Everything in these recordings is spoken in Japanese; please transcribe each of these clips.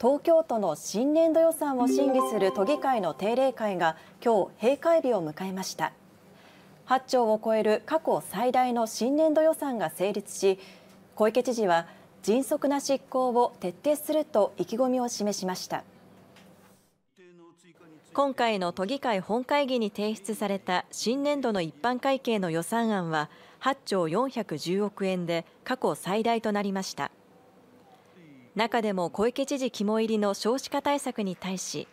東京都の新年度予算を審議する都議会の定例会が今日閉会日を迎えました。8兆を超える過去最大の新年度予算が成立し小池知事は迅速な執行を徹底すると意気込みを示しました。今回の都議会本会議に提出された新年度の一般会計の予算案は8兆410億円で過去最大となりました。中でも小池知事肝入りの少子化対策に対し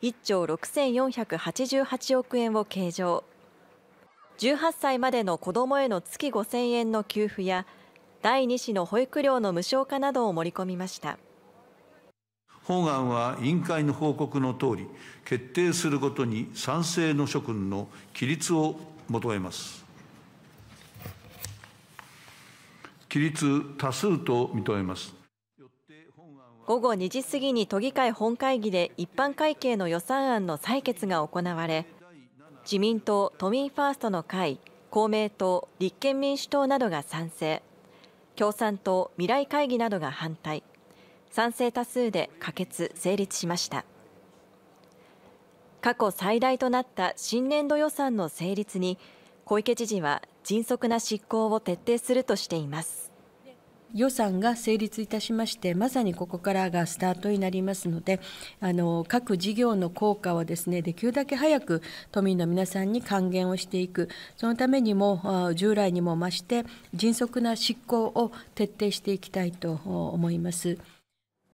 1兆6488億円を計上。18歳までの子どもへの月5000円の給付や第2子の保育料の無償化などを盛り込みました。本案は委員会の報告のとおり決定することに賛成の諸君の起立を求めます。起立多数と認めます。午後2時過ぎに都議会本会議で一般会計の予算案の採決が行われ自民党都民ファーストの会公明党立憲民主党などが賛成共産党未来会議などが反対賛成多数で可決成立しました。過去最大となった新年度予算の成立に小池知事は迅速な執行を徹底するとしています。予算が成立いたしまして、まさにここからがスタートになりますので、あの各事業の効果をですねできるだけ早く都民の皆さんに還元をしていく、そのためにも従来にも増して、迅速な執行を徹底していきたいと思います。